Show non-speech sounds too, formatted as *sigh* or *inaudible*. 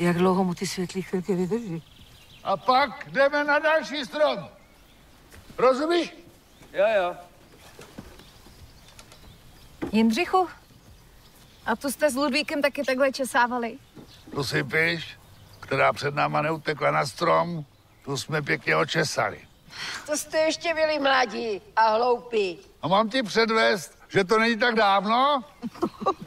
Jak dlouho mu ty světlý chvilky vydrží? A pak jdeme na další strom. Rozumíš? Jo, jo. Jindřichu, a tu jste s Ludvíkem taky takhle česávali? Tu si píš, která před náma neutekla na strom, tu jsme pěkně očesali. To jste ještě byli mladí a hloupí. A mám ti předvést, že to není tak dávno? *laughs*